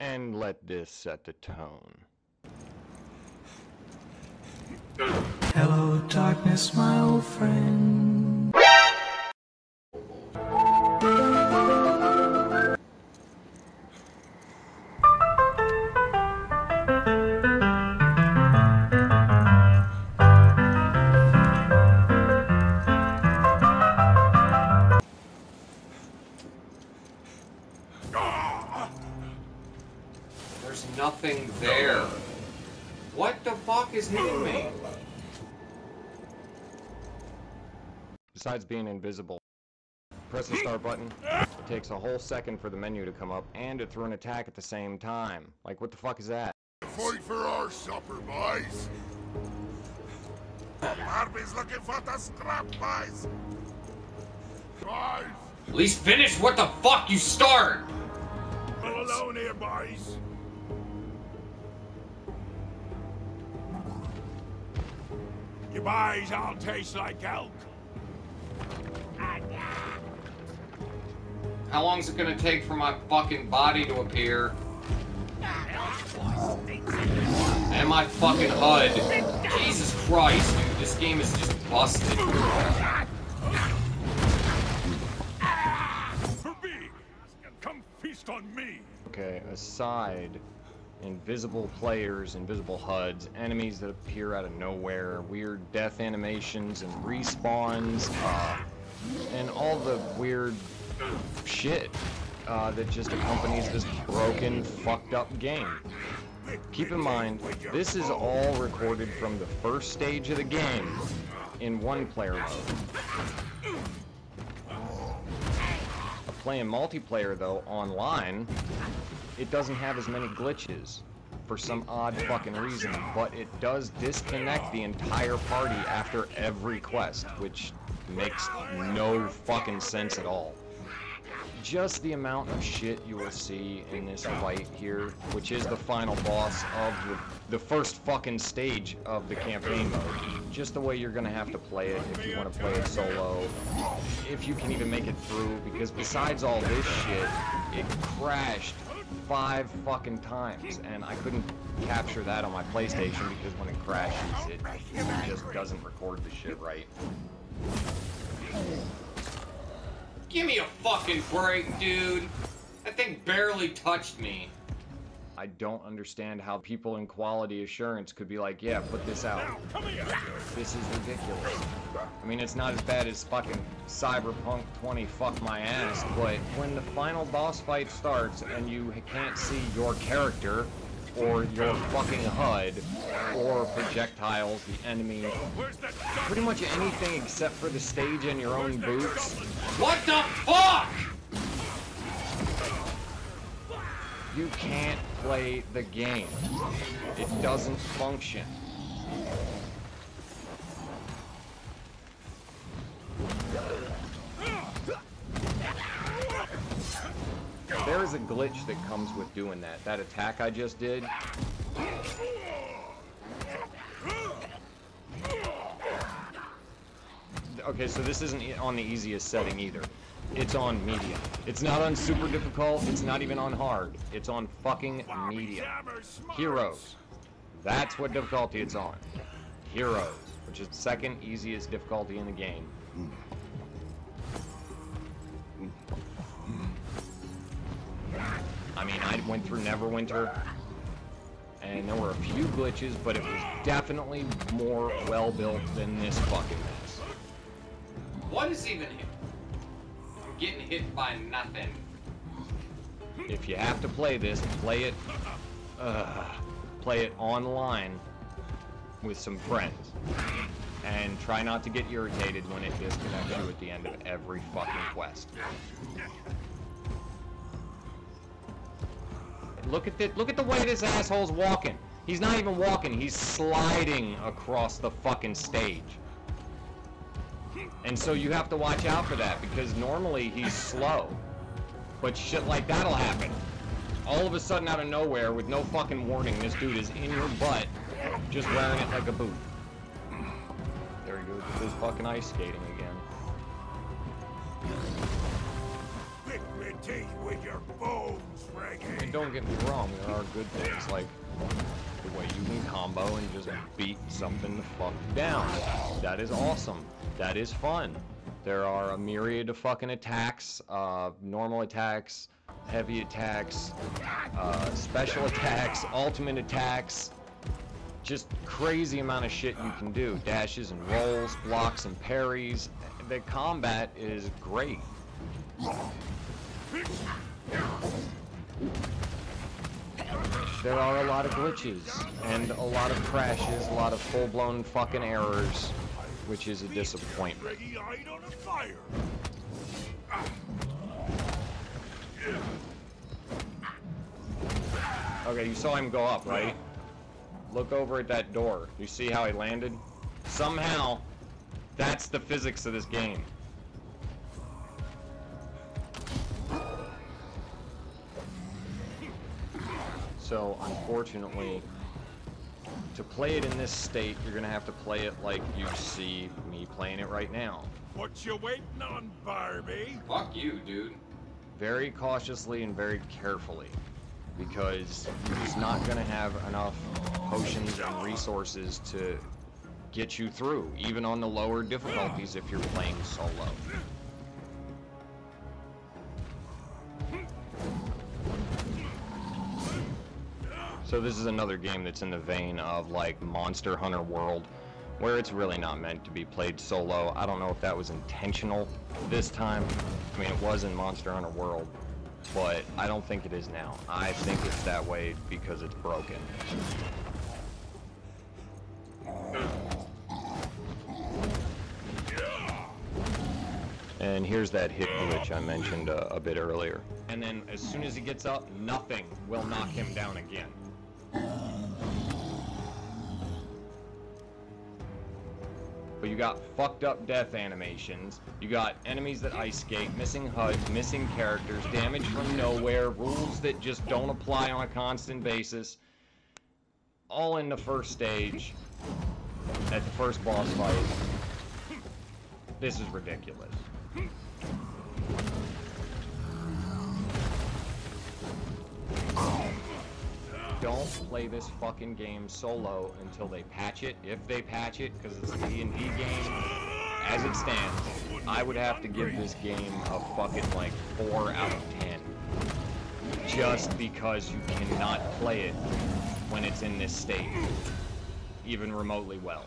And let this set the tone. Hello, darkness, my old friend. What the fuck is hitting me? Besides being invisible, press the start button. It takes a whole second for the menu to come up and to throw an attack at the same time. Like, what the fuck is that? Fight for our supper, boys. Barbie's looking for the scrap, boys. Boys, At least finish what the fuck you start! all alone here, boys. You boys all taste like elk. How long is it gonna take for my fucking body to appear? And my fucking HUD. Jesus Christ, dude, this game is just busted. For me, come feast on me. Okay, aside invisible players, invisible HUDs, enemies that appear out of nowhere, weird death animations and respawns, uh, and all the weird shit uh, that just accompanies this broken, fucked up game. Keep in mind, this is all recorded from the first stage of the game in one player mode. Playing multiplayer though, online, it doesn't have as many glitches for some odd fucking reason, but it does disconnect the entire party after every quest, which makes no fucking sense at all. Just the amount of shit you will see in this fight here, which is the final boss of the, the first fucking stage of the campaign mode. Just the way you're gonna have to play it if you want to play it solo, if you can even make it through, because besides all this shit, it crashed five fucking times, and I couldn't capture that on my PlayStation because when it crashes, it, it just doesn't record the shit right. Give me a fucking break, dude. That thing barely touched me. I don't understand how people in quality assurance could be like, yeah, put this out. This is ridiculous. I mean, it's not as bad as fucking Cyberpunk 20 fuck my ass, but when the final boss fight starts and you can't see your character or your fucking HUD or projectiles, the enemy, pretty much anything except for the stage and your own boots, What the fuck? You can't play the game. It doesn't function. There is a glitch that comes with doing that. That attack I just did. Okay, so this isn't on the easiest setting either. It's on medium. It's not on super difficult. It's not even on hard. It's on fucking medium. Heroes. That's what difficulty it's on. Heroes, which is the second easiest difficulty in the game. I mean, I went through Neverwinter, and there were a few glitches, but it was definitely more well-built than this fucking mess. What is even hit? I'm getting hit by nothing. If you have to play this, play it, uh, play it online with some friends. And try not to get irritated when it disconnects you at the end of every fucking quest. Look at the look at the way this asshole's walking. He's not even walking, he's sliding across the fucking stage. And so you have to watch out for that because normally he's slow. But shit like that'll happen. All of a sudden out of nowhere with no fucking warning, this dude is in your butt just wearing it like a boot. There he goes with his fucking ice skating again. Pick me teeth with your bones, Reggie. don't get me wrong, there are good things like the way you can combo and just beat something the fuck down. That is awesome. That is fun. There are a myriad of fucking attacks, uh, normal attacks, heavy attacks, uh, special attacks, ultimate attacks. Just crazy amount of shit you can do. Dashes and rolls, blocks and parries. The combat is great. There are a lot of glitches and a lot of crashes, a lot of full-blown fucking errors, which is a disappointment. Okay, you saw him go up, right? Look over at that door. You see how he landed? Somehow, that's the physics of this game. So, unfortunately, to play it in this state, you're gonna have to play it like you see me playing it right now. What you waiting on, Barbie? Fuck you, dude. very cautiously and very carefully because you're just not going to have enough potions and resources to get you through, even on the lower difficulties if you're playing solo. So this is another game that's in the vein of like Monster Hunter World, where it's really not meant to be played solo. I don't know if that was intentional this time. I mean, it was in Monster Hunter World, but I don't think it is now. I think it's that way because it's broken. And here's that hit glitch I mentioned uh, a bit earlier. And then as soon as he gets up, nothing will knock him down again. But you got fucked up death animations. You got enemies that ice skate, missing HUDs, missing characters, damage from nowhere, rules that just don't apply on a constant basis. All in the first stage, at the first boss fight. This is ridiculous. Don't play this fucking game solo until they patch it, if they patch it, because it's a D&D game. As it stands, I would have to give this game a fucking like 4 out of 10. Just because you cannot play it when it's in this state, even remotely well.